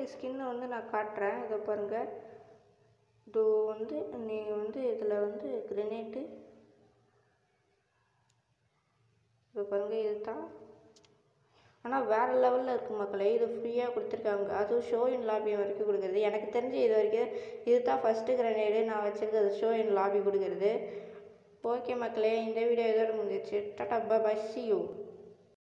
கிரனேட்டு skin வந்து நான் காட்டுறேன். இதை பாருங்கள் இது வந்து நீங்கள் வந்து இதில் வந்து கிரனேட்டு இப்போ பாருங்கள் இது தான் ஆனால் வேறு லெவலில் இருக்குது மக்களே. இது ஃப்ரீயாக கொடுத்துருக்காங்க. அதுவும் ஷோ இன் லாபி வரைக்கும் கொடுக்குறது. எனக்கு தெரிஞ்சு இது வரைக்கும் இது தான் ஃபஸ்ட்டு கிரனேடு நான் வச்சுருக்கிறது ஷோ இன் லாபி கொடுக்குறது. ஓகே மக்களே இந்த வீடியோ இதோட முடிஞ்சிச்சு டாட்டா பை சி யூ